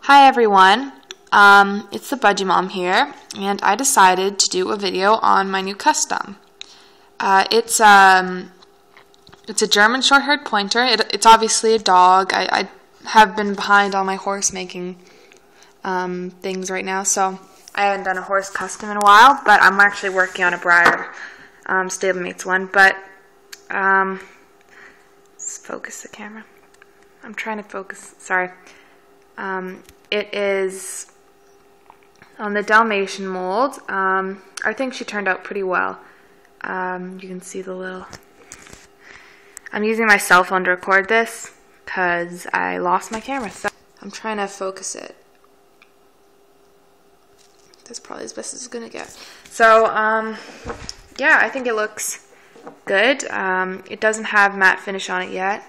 Hi everyone, um, it's the Budgie Mom here, and I decided to do a video on my new custom. Uh, it's um, it's a German short-haired pointer. It, it's obviously a dog. I, I, have been behind on my horse making um, things right now, so I haven't done a horse custom in a while. But I'm actually working on a Breyer um, stablemates one. But um, let's focus the camera. I'm trying to focus. Sorry. Um, it is on the Dalmatian mold. Um, I think she turned out pretty well. Um, you can see the little. I'm using my cell phone to record this because I lost my camera. So I'm trying to focus it. That's probably as best as it's gonna get. So, um, yeah, I think it looks good. Um, it doesn't have matte finish on it yet,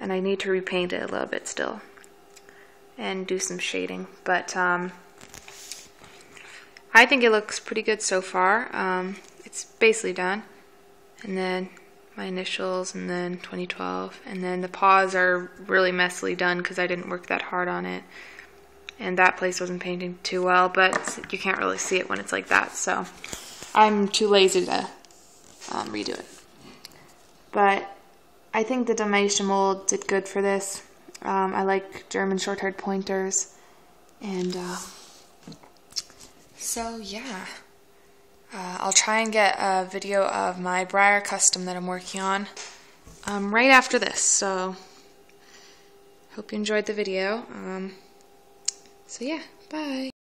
and I need to repaint it a little bit still and do some shading. But um, I think it looks pretty good so far. Um, it's basically done. And then my initials, and then 2012. And then the paws are really messily done because I didn't work that hard on it. And that place wasn't painting too well, but you can't really see it when it's like that. So I'm too lazy to um, redo it. But I think the Dalmatian mold did good for this. Um, I like German short-haired pointers, and uh, so yeah. Uh, I'll try and get a video of my Breyer custom that I'm working on um, right after this. So hope you enjoyed the video. Um, so yeah, bye.